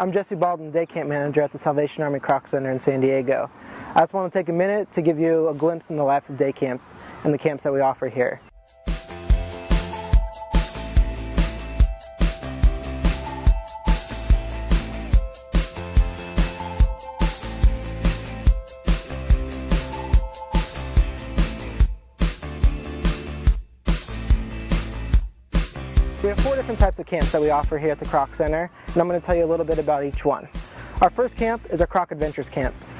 I'm Jesse Baldwin, Day Camp Manager at the Salvation Army Kroc Center in San Diego. I just want to take a minute to give you a glimpse in the life of day camp and the camps that we offer here. We have four different types of camps that we offer here at the Kroc Center, and I'm going to tell you a little bit about each one. Our first camp is our Kroc Adventures camps.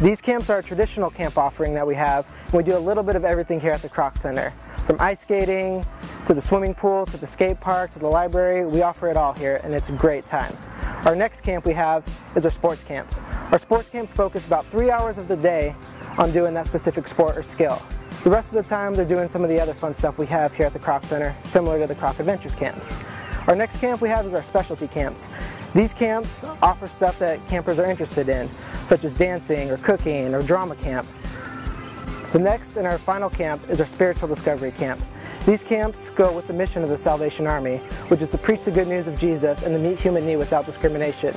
These camps are a traditional camp offering that we have, and we do a little bit of everything here at the Kroc Center. From ice skating, to the swimming pool, to the skate park, to the library, we offer it all here, and it's a great time. Our next camp we have is our sports camps. Our sports camps focus about three hours of the day on doing that specific sport or skill. The rest of the time they're doing some of the other fun stuff we have here at the Kroc Center, similar to the Kroc Adventures camps. Our next camp we have is our specialty camps. These camps offer stuff that campers are interested in, such as dancing or cooking or drama camp. The next and our final camp is our spiritual discovery camp. These camps go with the mission of the Salvation Army, which is to preach the good news of Jesus and to meet human need without discrimination.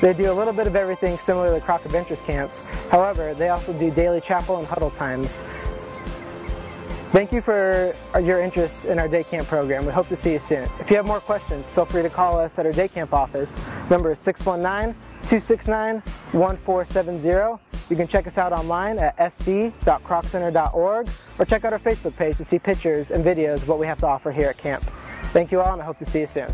They do a little bit of everything similar to the Kroc Adventures camps. However, they also do daily chapel and huddle times. Thank you for your interest in our day camp program. We hope to see you soon. If you have more questions, feel free to call us at our day camp office. Number is 619-269-1470. You can check us out online at sd.kroccenter.org or check out our Facebook page to see pictures and videos of what we have to offer here at camp. Thank you all and I hope to see you soon.